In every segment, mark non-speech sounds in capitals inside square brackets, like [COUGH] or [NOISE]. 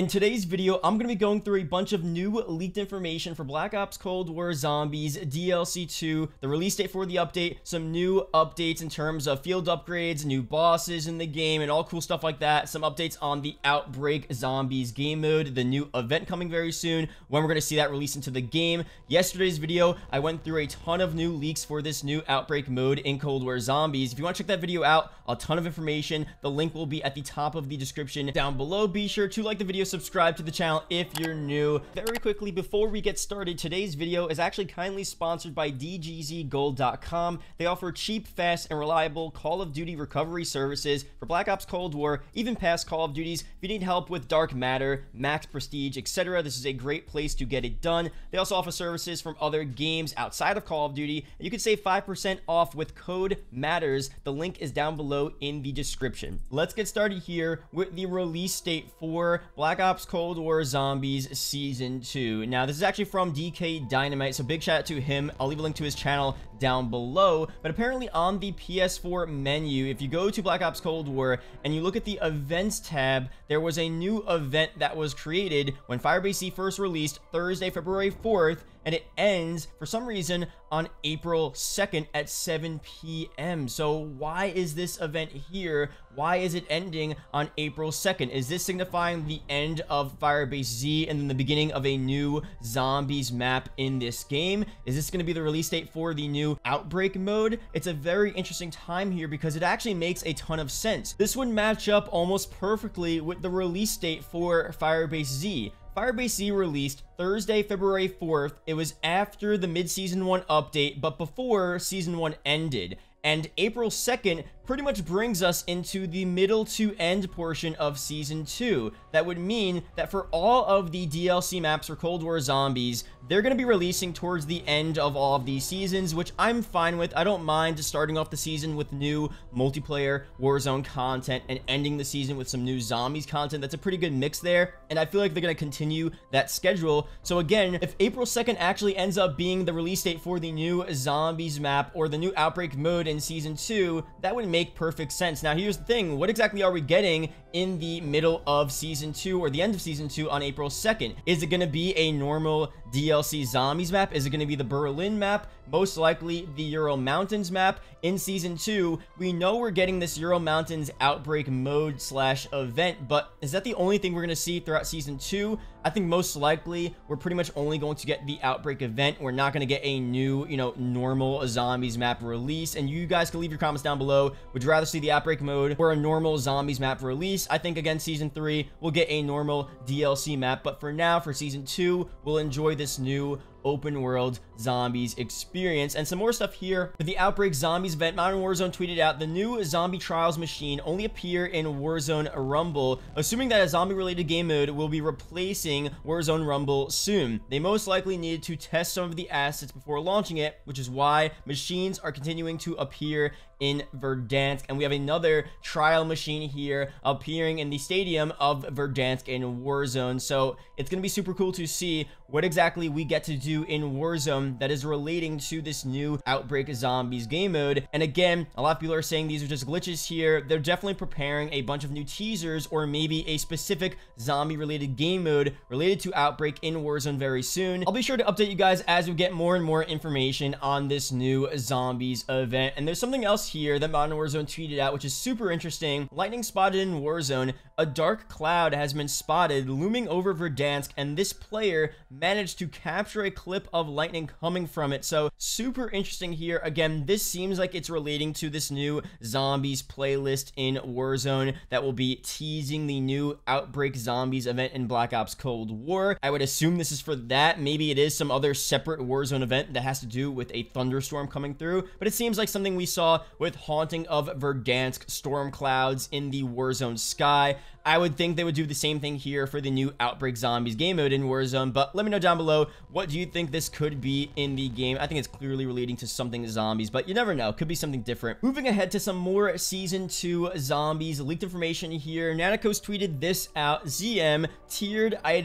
In today's video, I'm going to be going through a bunch of new leaked information for Black Ops Cold War Zombies DLC 2, the release date for the update, some new updates in terms of field upgrades, new bosses in the game, and all cool stuff like that. Some updates on the Outbreak Zombies game mode, the new event coming very soon, when we're going to see that release into the game. Yesterday's video, I went through a ton of new leaks for this new Outbreak mode in Cold War Zombies. If you want to check that video out, a ton of information. The link will be at the top of the description down below. Be sure to like the video, subscribe to the channel if you're new. Very quickly, before we get started, today's video is actually kindly sponsored by DGZGold.com. They offer cheap, fast, and reliable Call of Duty recovery services for Black Ops Cold War, even past Call of Duties. If you need help with Dark Matter, Max Prestige, etc., this is a great place to get it done. They also offer services from other games outside of Call of Duty, you can save 5% off with code MATTERZ. The link is down below in the description. Let's get started here with the release date for Black Ops Cold War Zombies Season 2. Now, this is actually from DK Dynamite, so big shout out to him. I'll leave a link to his channel down below. But apparently on the PS4 menu, if you go to Black Ops Cold War and you look at the events tab, there was a new event that was created when Firebase Z first released Thursday, February 4th, and it ends for some reason on April 2nd at 7 p.m. So why is this event here? Why is it ending on April 2nd? Is this signifying the end of Firebase Z and then the beginning of a new zombies map in this game? Is this going to be the release date for the new outbreak mode? It's a very interesting time here because it actually makes a ton of sense. This would match up almost perfectly with the release date for Firebase Z. Firebase Z released Thursday, February 4th. It was after the mid-season 1 update, but before season 1 ended. And April 2nd pretty much brings us into the middle to end portion of Season 2. That would mean that for all of the DLC maps for Cold War Zombies, they're going to be releasing towards the end of all of these seasons, which I'm fine with. I don't mind starting off the season with new multiplayer Warzone content and ending the season with some new Zombies content. That's a pretty good mix there, and I feel like they're going to continue that schedule. So again, if April 2nd actually ends up being the release date for the new Zombies map or the new Outbreak mode in Season 2, that would make perfect sense. Now, here's the thing. What exactly are we getting in the middle of Season 2 or the end of Season 2 on April 2nd? Is it going to be a normal DLC Zombies map? Is it going to be the Berlin map? Most likely the Ural Mountains map. In Season 2, we know we're getting this Ural Mountains Outbreak mode slash event, but is that the only thing we're going to see throughout Season 2? I think most likely we're pretty much only going to get the Outbreak event. We're not going to get a new, you know, normal Zombies map release, and you guys can leave your comments down below. Would you rather see the Outbreak mode or a normal Zombies map release? I think, again, Season 3, we'll get a normal DLC map, but for now, for Season 2, we'll enjoy this new open world zombies experience. And some more stuff here. For the Outbreak Zombies event, Modern Warzone tweeted out, the new Zombie Trials machine only appear in Warzone Rumble, assuming that a zombie-related game mode will be replacing Warzone Rumble soon. They most likely needed to test some of the assets before launching it, which is why machines are continuing to appear in Verdansk. And we have another trial machine here appearing in the stadium of Verdansk in Warzone. So it's going to be super cool to see what exactly we get to do in Warzone that is relating to this new Outbreak of Zombies game mode. And again, a lot of people are saying these are just glitches here. They're definitely preparing a bunch of new teasers or maybe a specific zombie related game mode related to Outbreak in Warzone very soon. I'll be sure to update you guys as we get more and more information on this new Zombies event. And there's something else here that Modern Warzone tweeted out, which is super interesting. Lightning spotted in Warzone. A dark cloud has been spotted looming over Verdansk, and this player managed to capture a clip of lightning coming from it. So super interesting here. Again, this seems like it's relating to this new zombies playlist in Warzone that will be teasing the new Outbreak Zombies event in Black Ops War. I would assume this is for that. Maybe it is some other separate Warzone event that has to do with a thunderstorm coming through, but it seems like something we saw with Haunting of Verdansk storm clouds in the Warzone sky. I would think they would do the same thing here for the new Outbreak Zombies game mode in Warzone, but let me know down below, what do you think this could be in the game? I think it's clearly relating to something zombies, but you never know. Could be something different. Moving ahead to some more Season 2 zombies. Leaked information here. Nanikos tweeted this out. ZM, tiered item,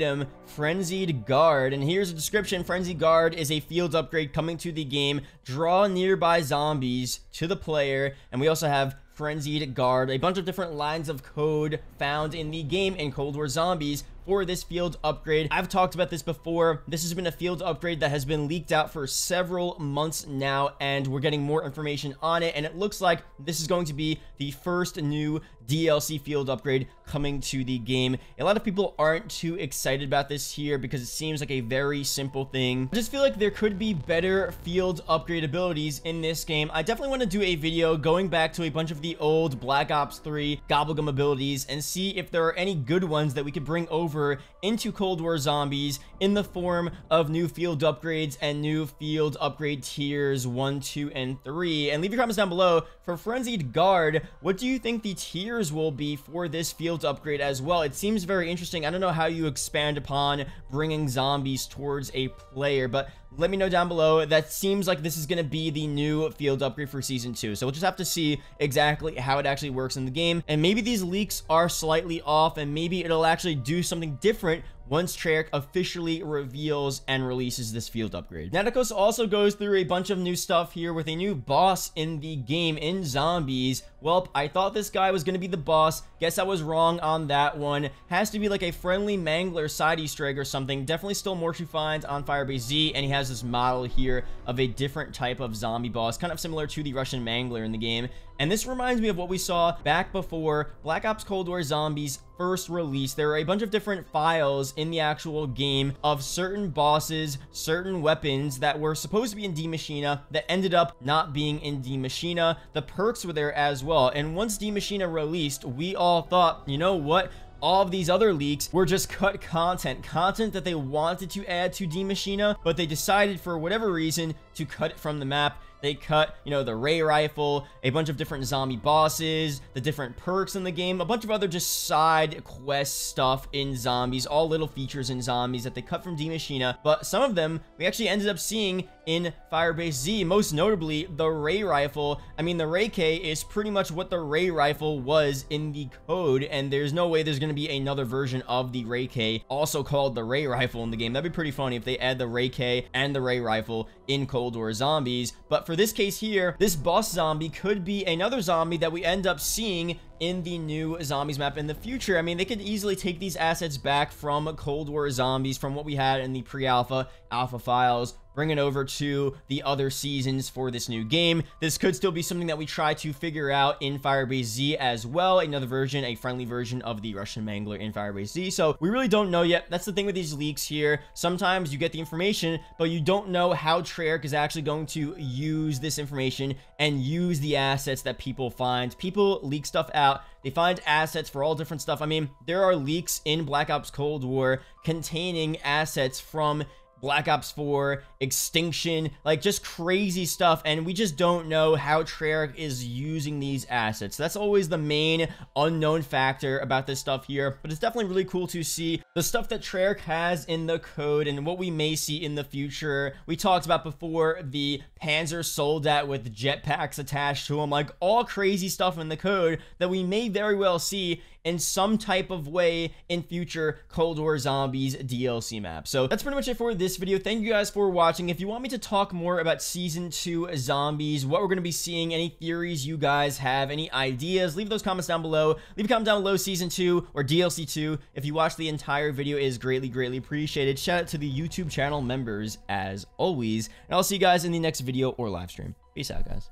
Frenzied Guard. And here's a description. Frenzied Guard is a field upgrade coming to the game. Draw nearby zombies to the player. And we also have Frenzied Guard, a bunch of different lines of code found in the game in Cold War Zombies for this field upgrade. I've talked about this before. This has been a field upgrade that has been leaked out for several months now, and we're getting more information on it. And it looks like this is going to be the first new DLC field upgrade coming to the game. A lot of people aren't too excited about this here because it seems like a very simple thing. I just feel like there could be better field upgrade abilities in this game. I definitely want to do a video going back to a bunch of the old Black Ops 3 Gobblegum abilities and see if there are any good ones that we could bring over into Cold War Zombies in the form of new field upgrades and new field upgrade tiers 1, 2, and 3. And leave your comments down below. For Frenzied Guard, what do you think the tiers will be for this field upgrade as well? It seems very interesting. I don't know how you expand upon bringing zombies towards a player, but let me know down below. That seems like this is going to be the new field upgrade for Season 2. So we'll just have to see exactly how it actually works in the game. And maybe these leaks are slightly off and maybe it'll actually do something different once Treyarch officially reveals and releases this field upgrade. Nanikos also goes through a bunch of new stuff here with a new boss in the game in Zombies. Well, I thought this guy was going to be the boss. Guess I was wrong on that one. Has to be like a friendly Mangler side Easter egg or something. Definitely still more to find on Firebase Z, and he has this model here of a different type of zombie boss, kind of similar to the Russian Mangler in the game. And this reminds me of what we saw back before Black Ops Cold War Zombies first release, There were a bunch of different files in the actual game of certain bosses, certain weapons that were supposed to be in Die Maschine that ended up not being in Die Maschine. The perks were there as well. And once Die Maschine released, we all thought, you know what? all of these other leaks were just [LAUGHS] cut content, content that they wanted to add to Die Maschine, but they decided for whatever reason to cut it from the map. They cut, you know, the ray rifle, a bunch of different zombie bosses, the different perks in the game, a bunch of other just side quest stuff in zombies, all little features in zombies that they cut from Die Maschine. But some of them we actually ended up seeing in Firebase Z, most notably the ray rifle. I mean, the ray K is pretty much what the ray rifle was in the code, and there's no way there's going to be another version of the ray K, also called the ray rifle in the game. That'd be pretty funny if they add the ray K and the ray rifle in Cold War Zombies. But for this case here, this boss zombie could be another zombie that we end up seeing in the new zombies map in the future. I mean, they could easily take these assets back from Cold War Zombies, from what we had in the pre-alpha, alpha files, bring it over to the other seasons for this new game. This could still be something that we try to figure out in Firebase Z as well. Another version, a friendly version of the Russian Mangler in Firebase Z. So we really don't know yet. That's the thing with these leaks here. Sometimes you get the information, but you don't know how Treyarch is actually going to use this information and use the assets that people find. People leak stuff out out. They find assets for all different stuff. I mean, there are leaks in Black Ops Cold War containing assets from Black Ops 4, Extinction, like just crazy stuff. And we just don't know how Treyarch is using these assets. That's always the main unknown factor about this stuff here. But it's definitely really cool to see the stuff that Treyarch has in the code and what we may see in the future. We talked about before the Panzer Soldat with jetpacks attached to them, like all crazy stuff in the code that we may very well see in some type of way in future Cold War Zombies DLC map. So that's pretty much it for this video. Thank you guys for watching. If you want me to talk more about Season 2 Zombies, what we're going to be seeing, any theories you guys have, any ideas, leave those comments down below. Leave a comment down below Season 2 or DLC 2. If you watch the entire video, is greatly, greatly appreciated. Shout out to the YouTube channel members as always. And I'll see you guys in the next video or live stream. Peace out, guys.